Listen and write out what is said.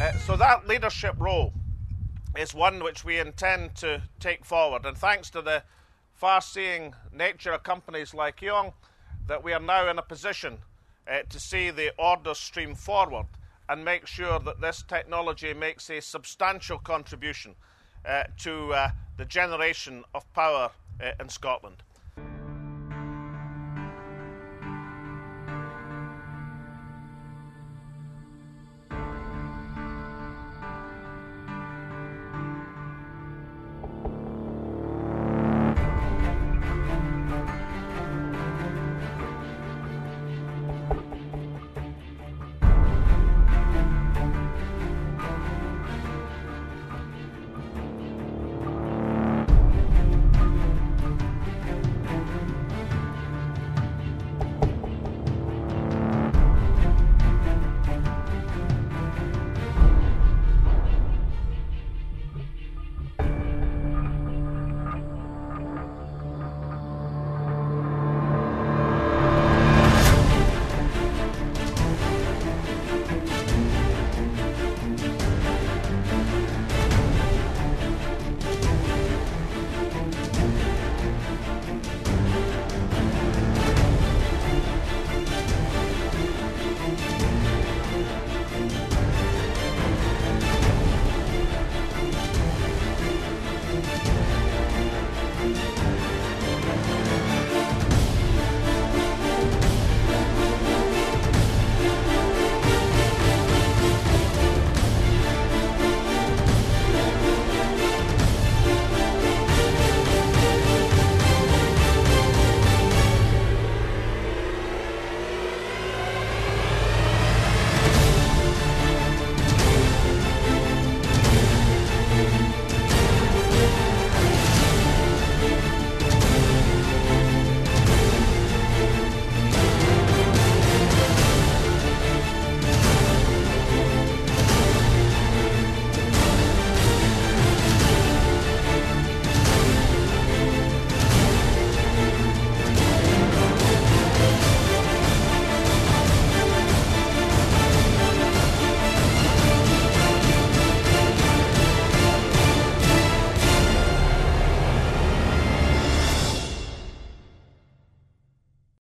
Uh, so that leadership role is one which we intend to take forward. And thanks to the far seeing nature of companies like E.ON, that we are now in a position uh, to see the orders stream forward and make sure that this technology makes a substantial contribution uh, to uh, the generation of power uh, in Scotland.